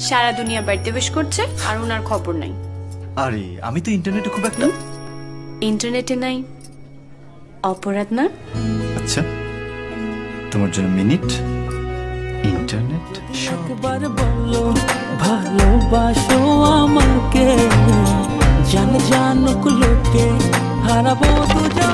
সারা দুনিয়া বাড়িতে বেশ করছে আর ওনার খবর নাই। আরে আমি তো ইন্টারনেটে খুব একটা ইন্টারনেটে নাই। অপরাধ না? আচ্ছা তোমার জন্য মিনিট। ইন্টারনেট একবার বলো ভালোবাসো আমাকে। জান জানুক লোকে হারাবো দুজন